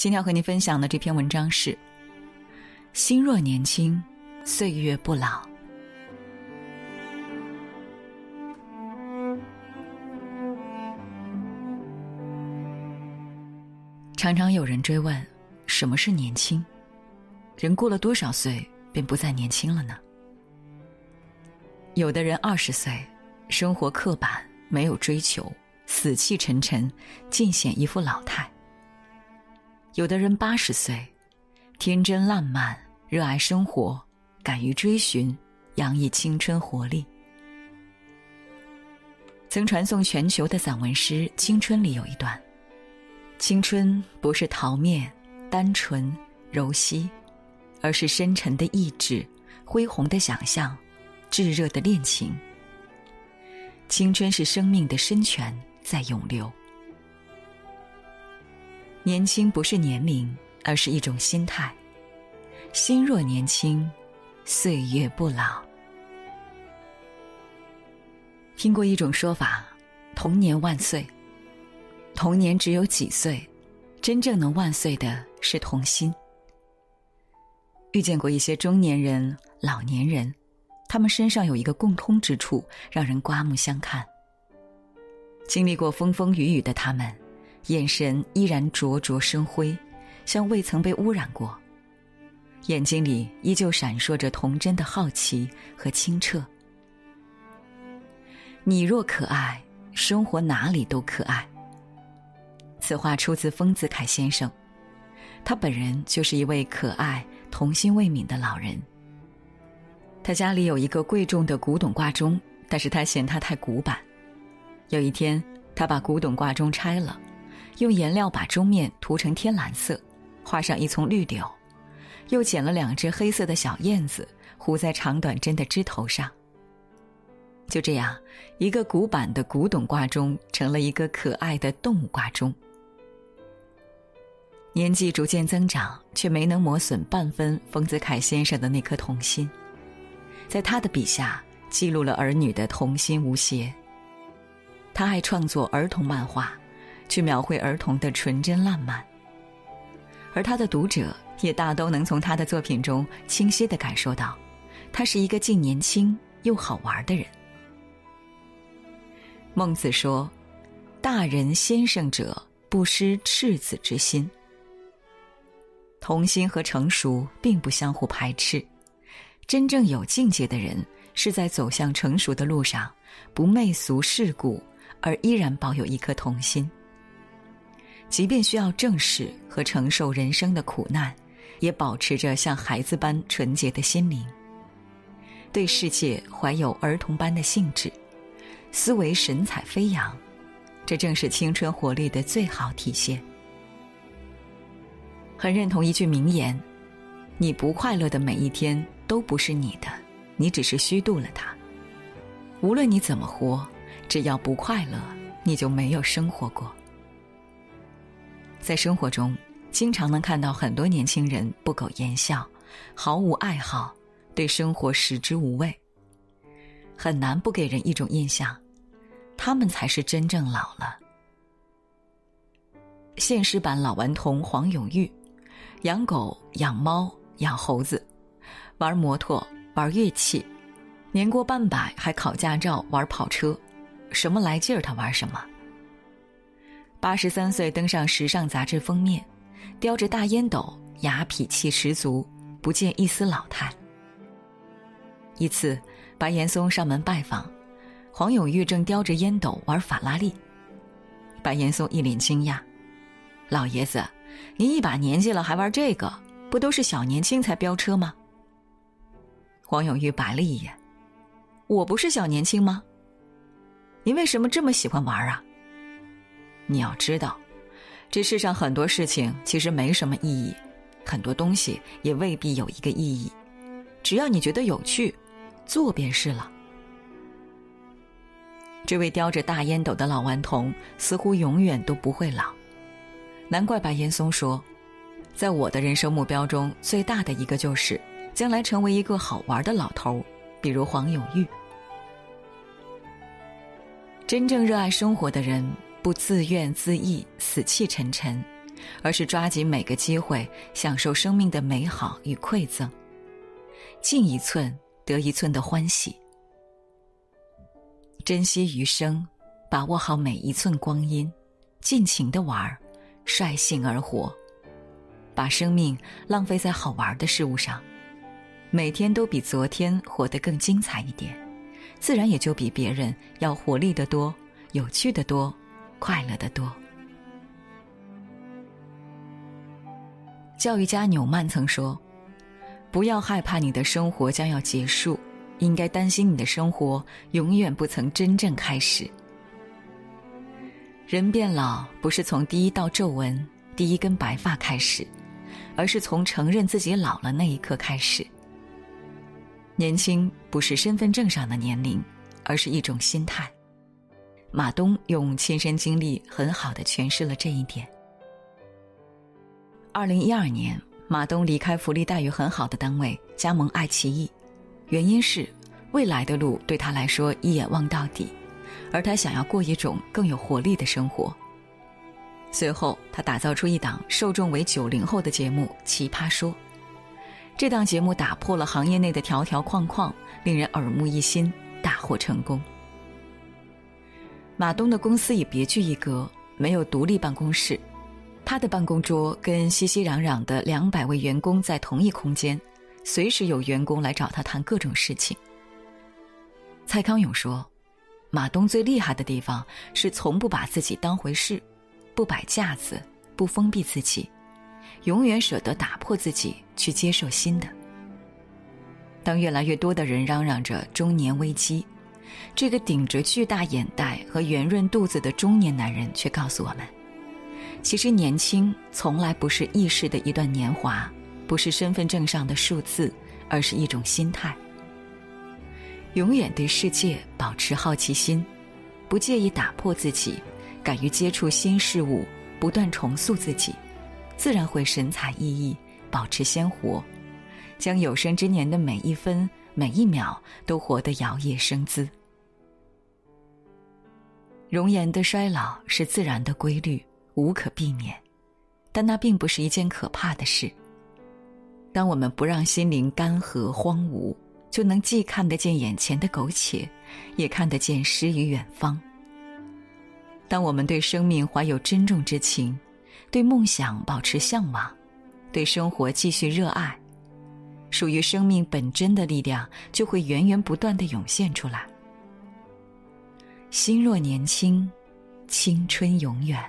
今天要和您分享的这篇文章是：心若年轻，岁月不老。常常有人追问，什么是年轻？人过了多少岁便不再年轻了呢？有的人二十岁，生活刻板，没有追求，死气沉沉，尽显一副老态；有的人八十岁，天真烂漫，热爱生活，敢于追寻，洋溢青春活力。曾传颂全球的散文诗《青春》里有一段。青春不是桃面、单纯、柔细，而是深沉的意志、恢宏的想象、炙热的恋情。青春是生命的深泉在涌流。年轻不是年龄，而是一种心态。心若年轻，岁月不老。听过一种说法：童年万岁。童年只有几岁，真正能万岁的是童心。遇见过一些中年人、老年人，他们身上有一个共通之处，让人刮目相看。经历过风风雨雨的他们，眼神依然灼灼生辉，像未曾被污染过，眼睛里依旧闪烁着童真的好奇和清澈。你若可爱，生活哪里都可爱。此话出自丰子恺先生，他本人就是一位可爱、童心未泯的老人。他家里有一个贵重的古董挂钟，但是他嫌它太古板。有一天，他把古董挂钟拆了，用颜料把钟面涂成天蓝色，画上一丛绿柳，又剪了两只黑色的小燕子，糊在长短针的枝头上。就这样，一个古板的古董挂钟成了一个可爱的动物挂钟。年纪逐渐增长，却没能磨损半分丰子恺先生的那颗童心，在他的笔下记录了儿女的童心无邪。他爱创作儿童漫画，去描绘儿童的纯真烂漫，而他的读者也大都能从他的作品中清晰的感受到，他是一个既年轻又好玩的人。孟子说：“大人先生者，不失赤子之心。”童心和成熟并不相互排斥，真正有境界的人是在走向成熟的路上，不媚俗世故，而依然保有一颗童心。即便需要正视和承受人生的苦难，也保持着像孩子般纯洁的心灵，对世界怀有儿童般的兴致，思维神采飞扬，这正是青春活力的最好体现。很认同一句名言：“你不快乐的每一天都不是你的，你只是虚度了它。无论你怎么活，只要不快乐，你就没有生活过。”在生活中，经常能看到很多年轻人不苟言笑，毫无爱好，对生活食之无味。很难不给人一种印象，他们才是真正老了。现实版老顽童黄永玉。养狗、养猫、养猴子，玩摩托、玩乐器，年过半百还考驾照、玩跑车，什么来劲儿他玩什么。八十三岁登上时尚杂志封面，叼着大烟斗，雅痞气十足，不见一丝老态。一次，白岩松上门拜访，黄永玉正叼着烟斗玩法拉利，白岩松一脸惊讶：“老爷子。”您一把年纪了还玩这个，不都是小年轻才飙车吗？黄永玉白了一眼：“我不是小年轻吗？您为什么这么喜欢玩啊？”你要知道，这世上很多事情其实没什么意义，很多东西也未必有一个意义，只要你觉得有趣，做便是了。这位叼着大烟斗的老顽童似乎永远都不会老。难怪白岩松说，在我的人生目标中，最大的一个就是将来成为一个好玩的老头，比如黄永玉。真正热爱生活的人，不自怨自艾、死气沉沉，而是抓紧每个机会，享受生命的美好与馈赠，进一寸得一寸的欢喜，珍惜余生，把握好每一寸光阴，尽情的玩，率性而活，把生命浪费在好玩的事物上，每天都比昨天活得更精彩一点，自然也就比别人要活力的多，有趣的多，快乐的多。教育家纽曼曾说：“不要害怕你的生活将要结束，应该担心你的生活永远不曾真正开始。”人变老不是从第一道皱纹、第一根白发开始，而是从承认自己老了那一刻开始。年轻不是身份证上的年龄，而是一种心态。马东用亲身经历很好的诠释了这一点。二零一二年，马东离开福利待遇很好的单位，加盟爱奇艺，原因是未来的路对他来说一眼望到底，而他想要过一种更有活力的生活。随后，他打造出一档受众为九零后的节目《奇葩说》，这档节目打破了行业内的条条框框，令人耳目一新，大获成功。马东的公司也别具一格，没有独立办公室。他的办公桌跟熙熙攘攘的两百位员工在同一空间，随时有员工来找他谈各种事情。蔡康永说：“马东最厉害的地方是从不把自己当回事，不摆架子，不封闭自己，永远舍得打破自己去接受新的。”当越来越多的人嚷嚷着中年危机，这个顶着巨大眼袋和圆润肚子的中年男人却告诉我们。其实年轻从来不是易逝的一段年华，不是身份证上的数字，而是一种心态。永远对世界保持好奇心，不介意打破自己，敢于接触新事物，不断重塑自己，自然会神采奕奕，保持鲜活，将有生之年的每一分每一秒都活得摇曳生姿。容颜的衰老是自然的规律。无可避免，但那并不是一件可怕的事。当我们不让心灵干涸荒芜，就能既看得见眼前的苟且，也看得见诗与远方。当我们对生命怀有珍重之情，对梦想保持向往，对生活继续热爱，属于生命本真的力量就会源源不断的涌现出来。心若年轻，青春永远。